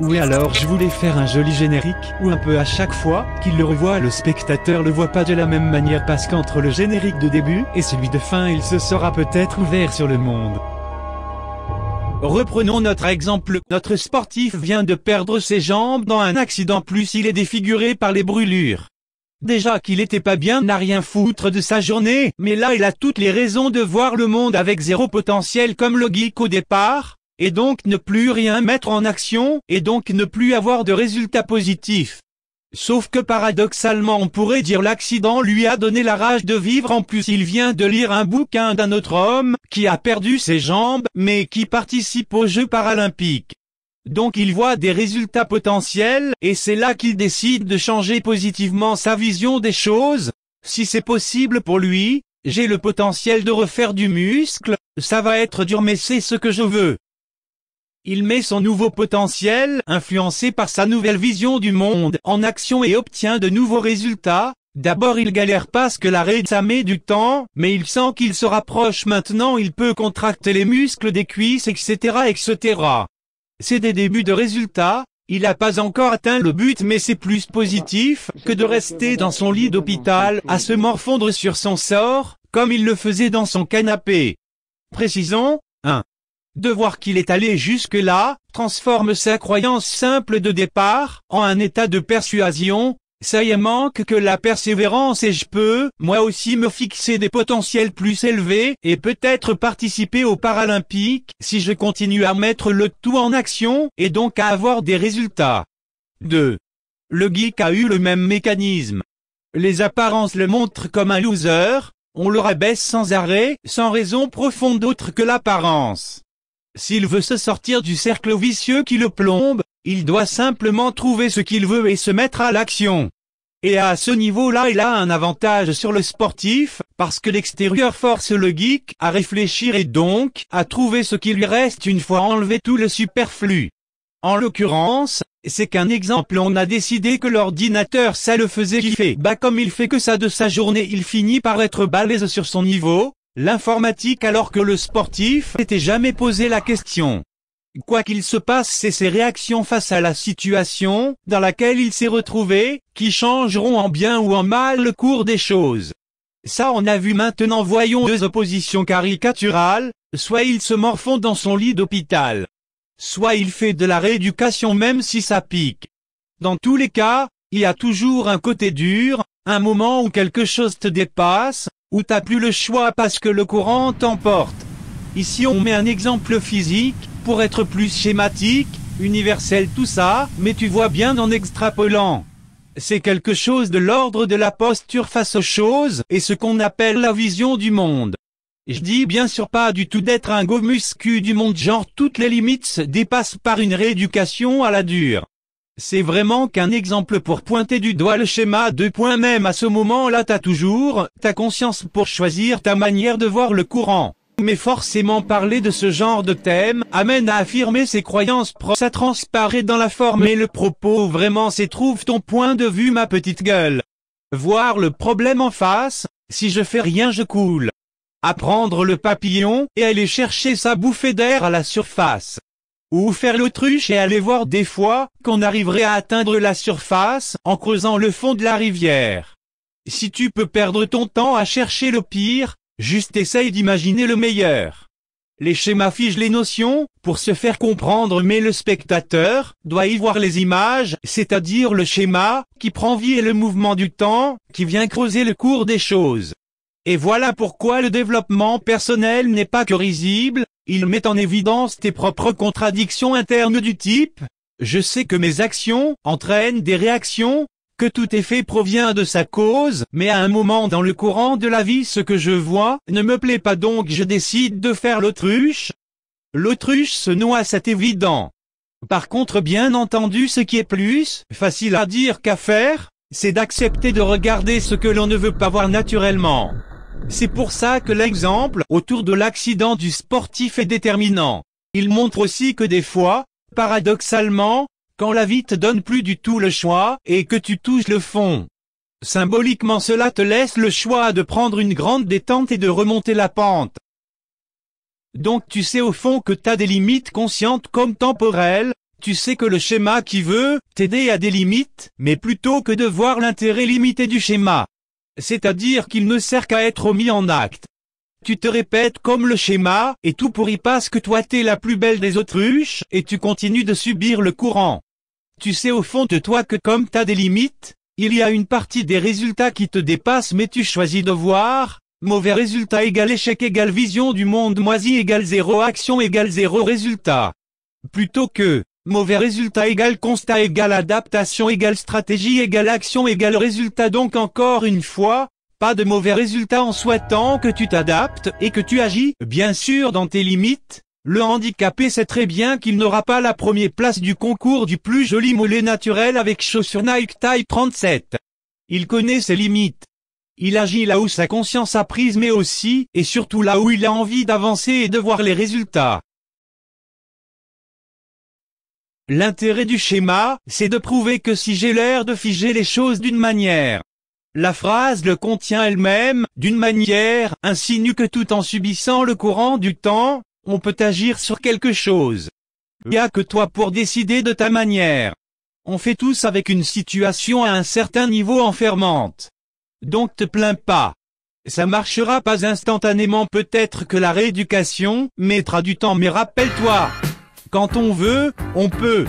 Oui alors je voulais faire un joli générique, ou un peu à chaque fois qu'il le revoit le spectateur le voit pas de la même manière parce qu'entre le générique de début et celui de fin il se sera peut-être ouvert sur le monde. Reprenons notre exemple, notre sportif vient de perdre ses jambes dans un accident plus il est défiguré par les brûlures. Déjà qu'il était pas bien n'a rien foutre de sa journée, mais là il a toutes les raisons de voir le monde avec zéro potentiel comme geek au départ, et donc ne plus rien mettre en action, et donc ne plus avoir de résultats positifs. Sauf que paradoxalement on pourrait dire l'accident lui a donné la rage de vivre en plus il vient de lire un bouquin d'un autre homme, qui a perdu ses jambes, mais qui participe aux Jeux paralympiques. Donc il voit des résultats potentiels, et c'est là qu'il décide de changer positivement sa vision des choses. Si c'est possible pour lui, j'ai le potentiel de refaire du muscle, ça va être dur mais c'est ce que je veux. Il met son nouveau potentiel, influencé par sa nouvelle vision du monde, en action et obtient de nouveaux résultats. D'abord il galère parce que l'arrêt ça met du temps, mais il sent qu'il se rapproche maintenant il peut contracter les muscles des cuisses etc. etc. C'est des débuts de résultats, il n'a pas encore atteint le but mais c'est plus positif que de rester dans son lit d'hôpital à se morfondre sur son sort, comme il le faisait dans son canapé. Précisons, 1 de voir qu'il est allé jusque-là, transforme sa croyance simple de départ, en un état de persuasion, ça y manque que la persévérance et je peux, moi aussi me fixer des potentiels plus élevés, et peut-être participer aux Paralympiques, si je continue à mettre le tout en action, et donc à avoir des résultats. 2. Le geek a eu le même mécanisme. Les apparences le montrent comme un loser, on le rabaisse sans arrêt, sans raison profonde autre que l'apparence. S'il veut se sortir du cercle vicieux qui le plombe, il doit simplement trouver ce qu'il veut et se mettre à l'action. Et à ce niveau-là il a un avantage sur le sportif, parce que l'extérieur force le geek à réfléchir et donc à trouver ce qui lui reste une fois enlevé tout le superflu. En l'occurrence, c'est qu'un exemple on a décidé que l'ordinateur ça le faisait kiffer. Bah comme il fait que ça de sa journée il finit par être balèze sur son niveau, L'informatique alors que le sportif n'était jamais posé la question. Quoi qu'il se passe, c'est ses réactions face à la situation dans laquelle il s'est retrouvé, qui changeront en bien ou en mal le cours des choses. Ça on a vu maintenant voyons deux oppositions caricaturales, soit il se morfond dans son lit d'hôpital, soit il fait de la rééducation même si ça pique. Dans tous les cas, il y a toujours un côté dur, un moment où quelque chose te dépasse, où t'as plus le choix parce que le courant t'emporte. Ici on met un exemple physique, pour être plus schématique, universel tout ça, mais tu vois bien en extrapolant. C'est quelque chose de l'ordre de la posture face aux choses, et ce qu'on appelle la vision du monde. Je dis bien sûr pas du tout d'être un go muscu du monde genre toutes les limites se dépassent par une rééducation à la dure. C'est vraiment qu'un exemple pour pointer du doigt le schéma de points même à ce moment-là t'as toujours ta conscience pour choisir ta manière de voir le courant. Mais forcément parler de ce genre de thème amène à affirmer ses croyances pro ça transparaît dans la forme et le propos vraiment c'est trouve ton point de vue ma petite gueule. Voir le problème en face, si je fais rien je coule. Apprendre le papillon et aller chercher sa bouffée d'air à la surface. Ou faire l'autruche et aller voir des fois qu'on arriverait à atteindre la surface en creusant le fond de la rivière. Si tu peux perdre ton temps à chercher le pire, juste essaye d'imaginer le meilleur. Les schémas figent les notions, pour se faire comprendre mais le spectateur doit y voir les images, c'est-à-dire le schéma, qui prend vie et le mouvement du temps, qui vient creuser le cours des choses. Et voilà pourquoi le développement personnel n'est pas que risible, il met en évidence tes propres contradictions internes du type je sais que mes actions entraînent des réactions, que tout effet provient de sa cause, mais à un moment dans le courant de la vie ce que je vois ne me plaît pas donc je décide de faire l'autruche. L'autruche se noie c'est évident. Par contre bien entendu ce qui est plus facile à dire qu'à faire, c'est d'accepter de regarder ce que l'on ne veut pas voir naturellement. C'est pour ça que l'exemple autour de l'accident du sportif est déterminant. Il montre aussi que des fois, paradoxalement, quand la vie te donne plus du tout le choix et que tu touches le fond, symboliquement cela te laisse le choix de prendre une grande détente et de remonter la pente. Donc tu sais au fond que t'as des limites conscientes comme temporelles, Tu sais que le schéma qui veut t'aider a des limites, mais plutôt que de voir l'intérêt limité du schéma. C'est-à-dire qu'il ne sert qu'à être mis en acte. Tu te répètes comme le schéma, et tout pour y passe que toi t'es la plus belle des autruches, et tu continues de subir le courant. Tu sais au fond de toi que comme t'as des limites, il y a une partie des résultats qui te dépassent mais tu choisis de voir, mauvais résultat égale échec égale vision du monde moisi égale zéro action égale zéro résultat. Plutôt que, mauvais résultat égale constat égale adaptation égale stratégie égale action égale résultat donc encore une fois, pas de mauvais résultat en souhaitant que tu t'adaptes et que tu agis, bien sûr dans tes limites. Le handicapé sait très bien qu'il n'aura pas la première place du concours du plus joli mollet naturel avec chaussures Nike taille 37. Il connaît ses limites. Il agit là où sa conscience a prise mais aussi, et surtout là où il a envie d'avancer et de voir les résultats. L'intérêt du schéma, c'est de prouver que si j'ai l'air de figer les choses d'une manière, la phrase le contient elle-même, d'une manière, insinue que tout en subissant le courant du temps, on peut agir sur quelque chose. Il n'y a que toi pour décider de ta manière. On fait tous avec une situation à un certain niveau enfermante. Donc te plains pas. Ça marchera pas instantanément peut-être que la rééducation mettra du temps mais rappelle-toi, quand on veut, on peut.